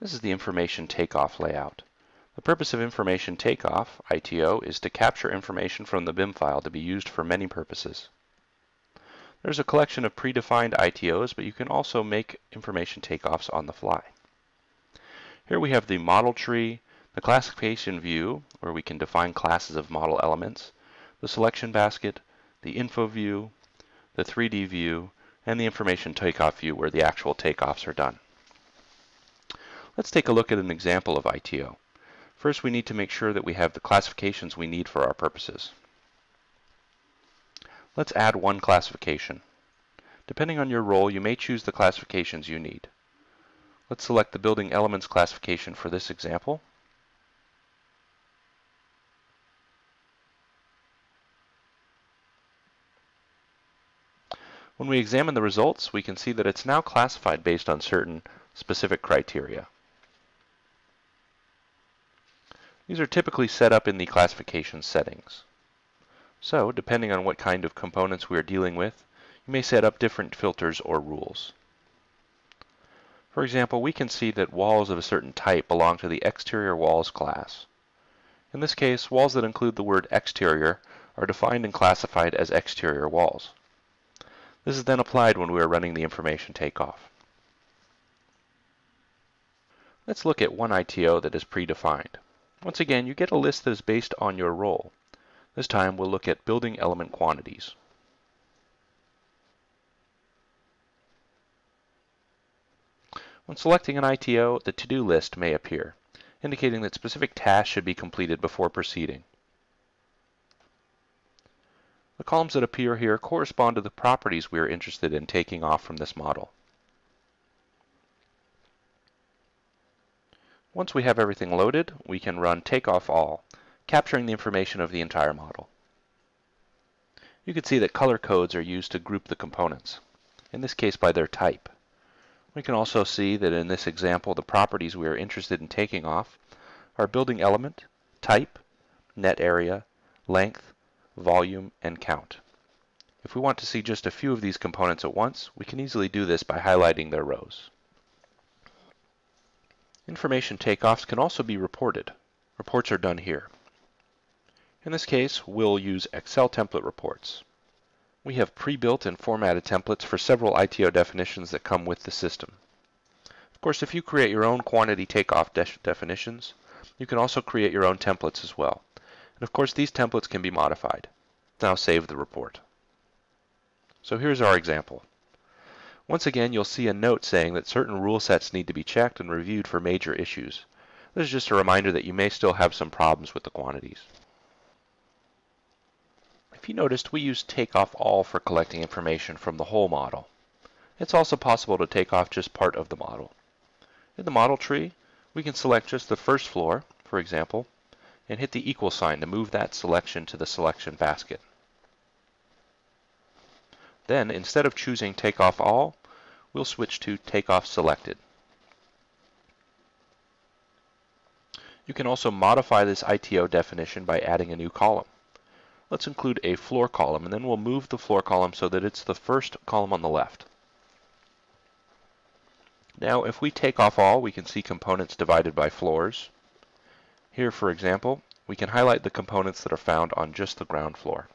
This is the information takeoff layout. The purpose of information takeoff, ITO, is to capture information from the BIM file to be used for many purposes. There's a collection of predefined ITOs, but you can also make information takeoffs on the fly. Here we have the model tree, the classification view, where we can define classes of model elements, the selection basket, the info view, the 3D view, and the information takeoff view where the actual takeoffs are done. Let's take a look at an example of ITO. First, we need to make sure that we have the classifications we need for our purposes. Let's add one classification. Depending on your role, you may choose the classifications you need. Let's select the building elements classification for this example. When we examine the results, we can see that it's now classified based on certain specific criteria. These are typically set up in the classification settings. So, depending on what kind of components we are dealing with, you may set up different filters or rules. For example, we can see that walls of a certain type belong to the exterior walls class. In this case, walls that include the word exterior are defined and classified as exterior walls. This is then applied when we are running the information takeoff. Let's look at one ITO that is predefined. Once again, you get a list that is based on your role. This time we'll look at building element quantities. When selecting an ITO, the to-do list may appear, indicating that specific tasks should be completed before proceeding. The columns that appear here correspond to the properties we are interested in taking off from this model. Once we have everything loaded, we can run takeoff all, capturing the information of the entire model. You can see that color codes are used to group the components, in this case by their type. We can also see that in this example the properties we are interested in taking off are building element, type, net area, length, volume, and count. If we want to see just a few of these components at once, we can easily do this by highlighting their rows. Information takeoffs can also be reported. Reports are done here. In this case, we'll use Excel template reports. We have pre-built and formatted templates for several ITO definitions that come with the system. Of course, if you create your own quantity takeoff de definitions, you can also create your own templates as well. And of course, these templates can be modified. Now save the report. So here's our example. Once again, you'll see a note saying that certain rule sets need to be checked and reviewed for major issues. This is just a reminder that you may still have some problems with the quantities. If you noticed, we use take off all for collecting information from the whole model. It's also possible to take off just part of the model. In the model tree, we can select just the first floor, for example, and hit the equal sign to move that selection to the selection basket. Then, instead of choosing Take Off All, we'll switch to Take Off Selected. You can also modify this ITO definition by adding a new column. Let's include a floor column, and then we'll move the floor column so that it's the first column on the left. Now, if we take off all, we can see components divided by floors. Here, for example, we can highlight the components that are found on just the ground floor.